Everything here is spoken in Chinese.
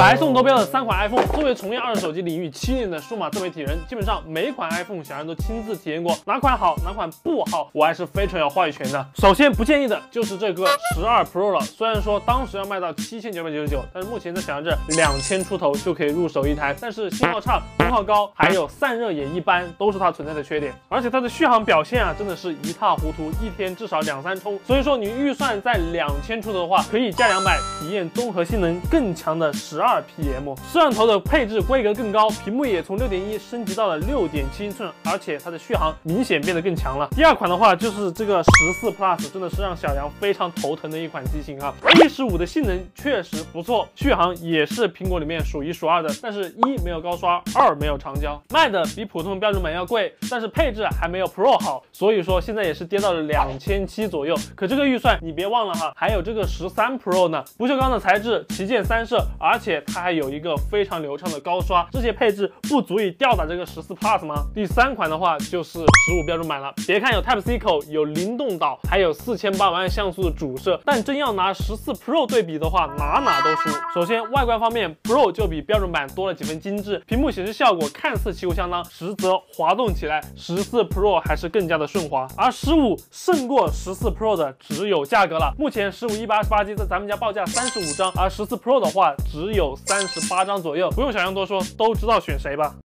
白送多标的三款 iPhone，作为从业二手手机领域七年的数码自媒体人，基本上每款 iPhone 小杨都亲自体验过，哪款好，哪款不好，我还是非常有话语权的。首先不建议的就是这个十二 Pro 了，虽然说当时要卖到七千九百九十九，但是目前在小杨这两千出头就可以入手一台，但是信号差、功耗高，还有散热也一般，都是它存在的缺点。而且它的续航表现啊，真的是一塌糊涂，一天至少两三充。所以说你预算在两千出头的话，可以加两百体验综合性能更强的十二二 PM。摄像头的配置规格更高，屏幕也从六点一升级到了六点七英寸，而且它的续航明显变得更强了。第二款的话就是这个十四 Plus，真的是让小杨非常头疼的一款机型啊。A 十五的性能确实不错，续航也是苹果里面数一数二的，但是一没有高刷，二没有长焦，卖的比普通标准版要贵，但是配置还没有 Pro 好，所以说现在也是跌到了两千七左右。可这个预算你别忘了哈，还有这个十三 Pro 呢，不锈钢的材质，旗舰三摄，而且它还有一个非常流畅的高刷，这些配置不足以吊打这个十四 Plus 吗？第三款的话就是十五标准版了，别看有 Type C 口，有灵动岛，还有四千八百万像素的主摄，但真要拿十四 Pro 对比的话，哪哪都输。首先外观方面，Pro 就比标准版多了几分精致，屏幕显示效果看似旗鼓相当，实则滑动起来十四 Pro 还是更加的顺滑，而十五胜过十四 Pro 的只有价格了。目前十五一百二十八 G 在咱们家报价三十五张，而十四 Pro 的话只有有三十八张左右，不用小杨多说，都知道选谁吧。